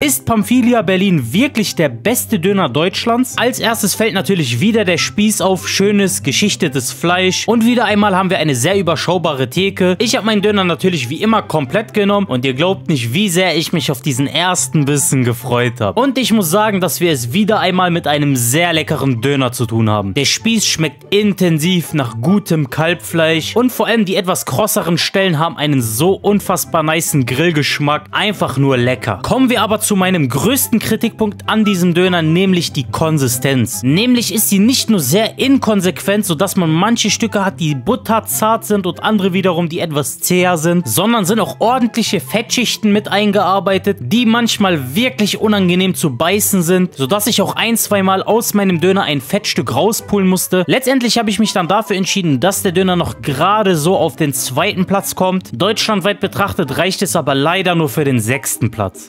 Ist Pamphilia Berlin wirklich der beste Döner Deutschlands? Als erstes fällt natürlich wieder der Spieß auf, schönes, geschichtetes Fleisch und wieder einmal haben wir eine sehr überschaubare Theke. Ich habe meinen Döner natürlich wie immer komplett genommen und ihr glaubt nicht, wie sehr ich mich auf diesen ersten Bissen gefreut habe. Und ich muss sagen, dass wir es wieder einmal mit einem sehr leckeren Döner zu tun haben. Der Spieß schmeckt intensiv nach gutem Kalbfleisch und vor allem die etwas krosseren Stellen haben einen so unfassbar niceen Grillgeschmack. Einfach nur lecker. Kommen wir aber zu meinem größten Kritikpunkt an diesem Döner, nämlich die Konsistenz. Nämlich ist sie nicht nur sehr inkonsequent, sodass man manche Stücke hat, die butterzart sind und andere wiederum, die etwas zäher sind, sondern sind auch ordentliche Fettschichten mit eingearbeitet, die manchmal wirklich unangenehm zu beißen sind, sodass ich auch ein, zwei Mal aus meinem Döner ein Fettstück rauspulen musste. Letztendlich habe ich mich dann dafür entschieden, dass der Döner noch gerade so auf den zweiten Platz kommt. Deutschlandweit betrachtet reicht es aber leider nur für den sechsten Platz.